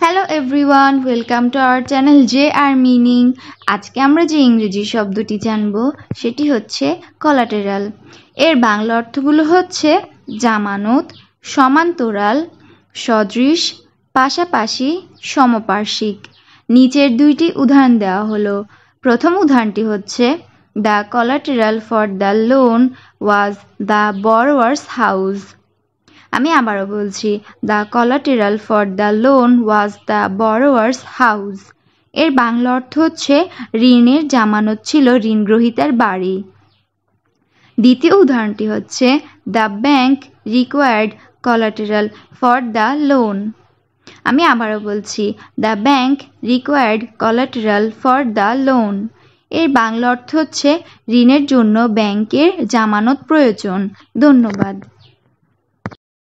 Hello everyone welcome to our channel J R meaning আজকে আমরা যে ইংরেজি শব্দটি জানব, সেটি হচ্ছে কলাটেরাল এর বাংলা অর্থগুলো হচ্ছে জামানত, সমান্তরাল, সদৃশ, পাশাপাশি সমপার্শ্বিক। নিচের দুইটি উদাহরণ দেওয়া হলো। প্রথম উদাহরণটি হচ্ছে the collateral for the loan was the borrower's house আমি আবারও বলছি the collateral for the loan was the borrower's house এর বাংলা অর্থ হচ্ছে, ঋণের জামানত ছিল ঋণগ্রহিতার বাড়ি। দ্বিতীয় উদাহরণটি হচ্ছে the bank required collateral for the loan আমি আবারও বলছি the bank required collateral for the loan এর বাংলা অর্থ হচ্ছে, ঋণের জন্য ব্যাংকের জামানত প্রয়োজন। ধন্যবাদ।